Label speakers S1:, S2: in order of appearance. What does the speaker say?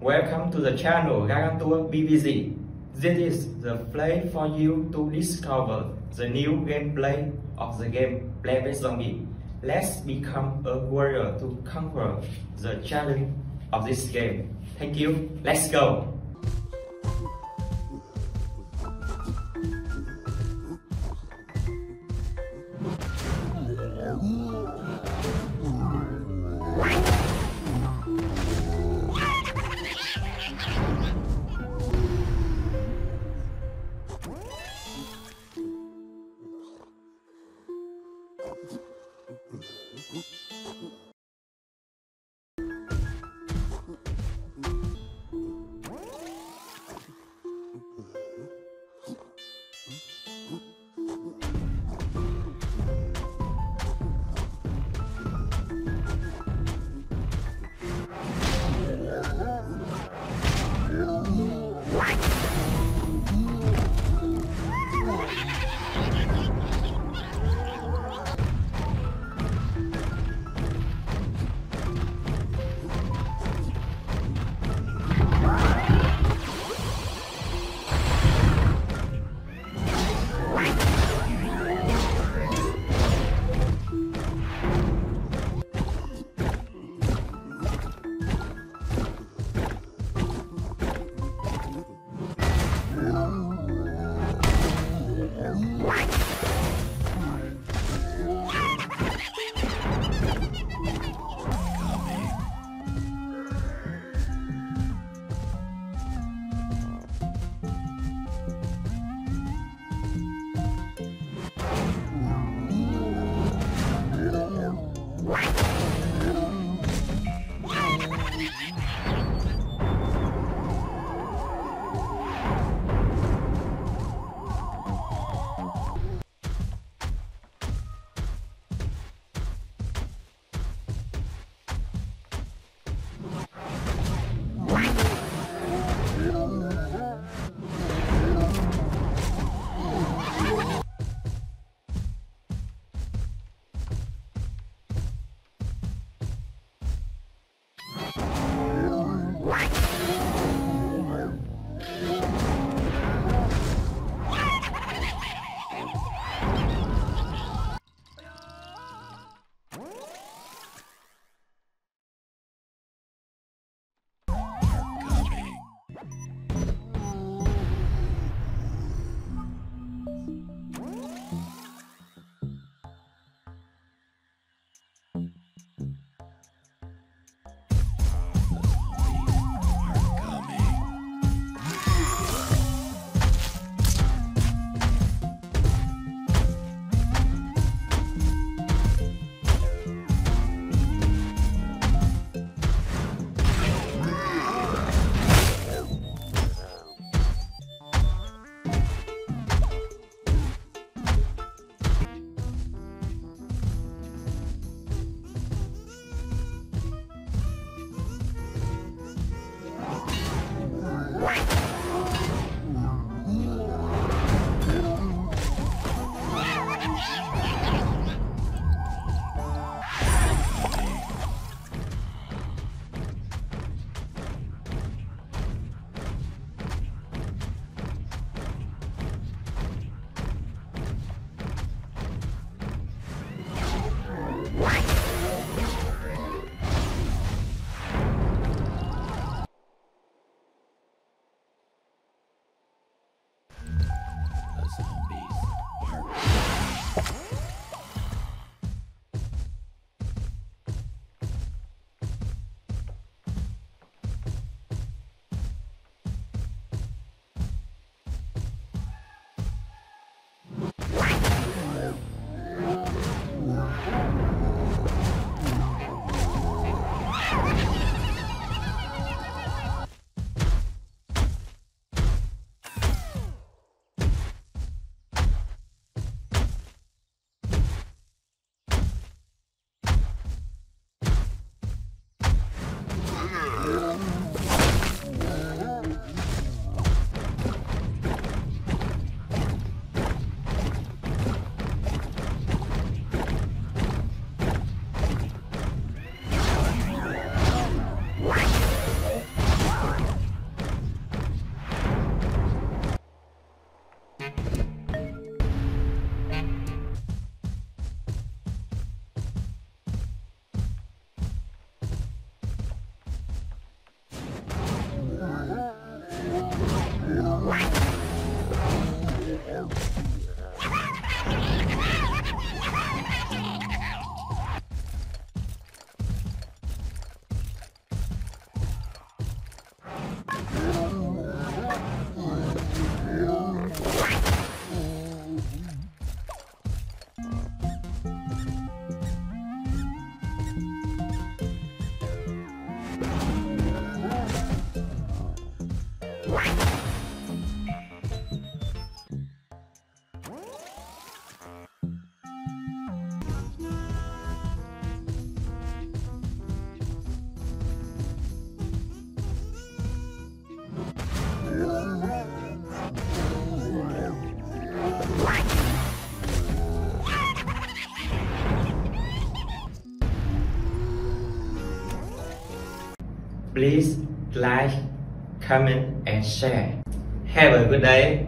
S1: Welcome to the channel Gargantuar PvZ. This is the place for you to discover the new gameplay of the game Plant Zombie. Let's become a warrior to conquer the challenge of this game. Thank you. Let's go. What? Why? What? Please like, comment and share. Have a good day.